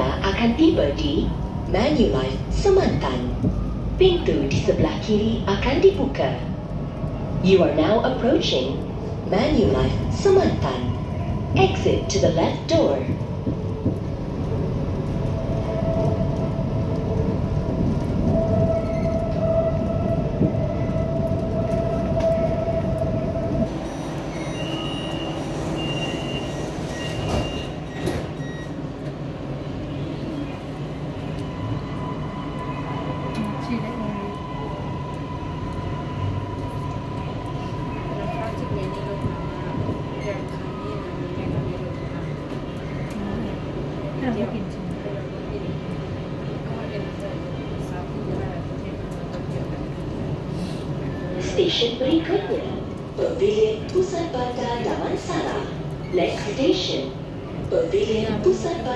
akan tiba di Manulife Semantan. Pintu di sebelah kiri akan dibuka. You are now approaching Manulife Semantan. Exit to the left door. Stesen berikutnya, Pavilion Pusat Bandar Damansara. Next station, Pavilion Pusat Bandar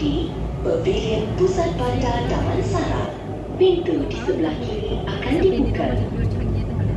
di Pavilion Pusat Bandar Damansara. Pintu di sebelah kiri akan dibuka.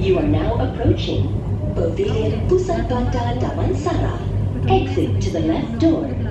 You are now approaching Pavilion Pusat Bandar Damansara. Exit to the left door.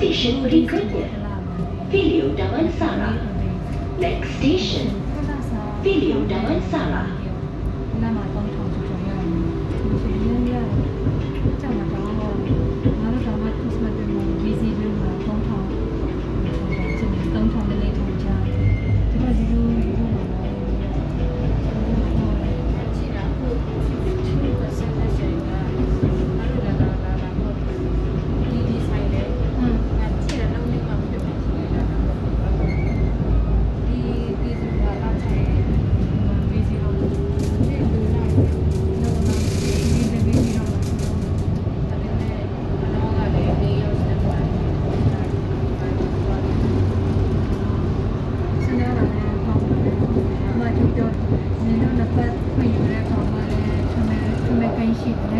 Stesen berikutnya, Filio Damansara. Next station, Filio Damansara. 这样的 มาอยู่ในพอมาทำไมทำไมไป็นฉินะ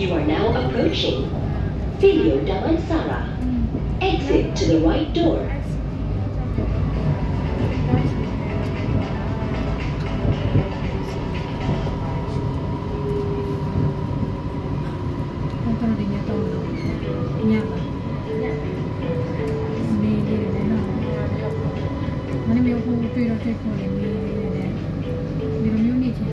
You are now approaching Filio Damansara. Exit to the right door. Ini dia mana? Mana dia pun pun roti kuning ni.